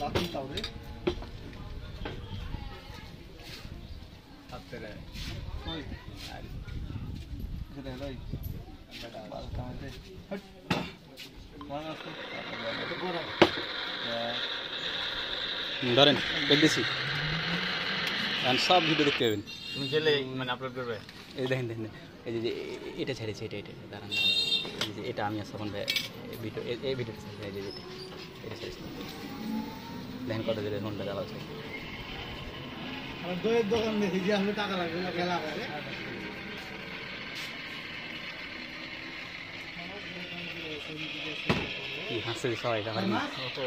লাফি তাও রে হাতেরে ওই আর যেটা হলো এই বাল কামাইতে হট মনে আছে এটা বড় ধরেন পেলতেছি এখন সব ভিডিও দেখতে পাবেন তুমি গেলে মানে আপলোড করবে? এই দেখেন দেখেন এই যে এটা ছেড়েছে এটা এটা দাঁড়ান। এই যে এটা আমি আর সফন ভাই ভিডিও এই- ছেড়েছে এই যে এটা ছেড়েছে দেখেন কত ফোনটা দইয়ের দোকান দেখি যে আমি টাকা লাগবে গেলা কি হাসছে সবাই এটা না তো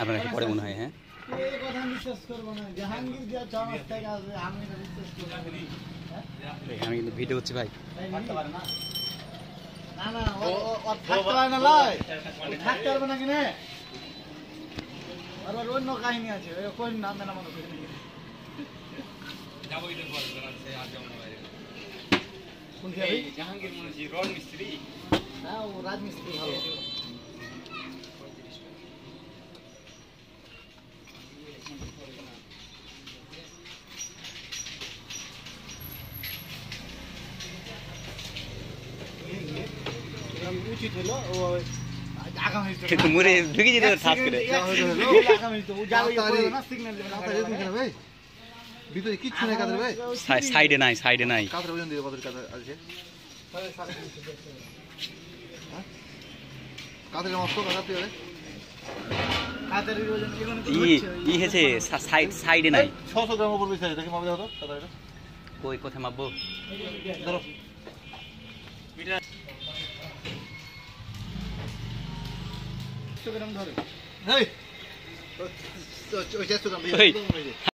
আপনার কাছে পরে মনে হয় হ্যাঁ? এই কথা আমি বিশ্বাস করব না। জাহাঙ্গীর যে চামাচ থেকে আসবে আমি এটা বিশ্বাস করব আমি কিন্তু ভিডিও ভাই। না। না না ও- থাকতে পারে না লয়। থাকতে পারবে না কিনে? আর অন্য কাহিনী আছে ওই কোন নাম মনে জাহাঙ্গীর মনে রড মিস্ত্রি। হ্যাঁ ও রাজমিস্ত্রি ভালো। উচিত হলো ও কিন্তু ঢুকে যেতে ঠাস করে ভিতরে কিচ্ছু নেই কাদের ভাই সাইডে নাই সাইডে নাই কাদের ওজন দিয়ে কত কাদের আছে কাদের মস্ত কাদের তুই কাদের ওজন ই ই হেছে সাইড সাইডে নাই ছশো গ্রাম উপর আছে দেখি মাপে হতো কাদের কই কোথায় মাপবো ধরো গ্রাম ধরে এই ওই চারশো গ্রাম ওই।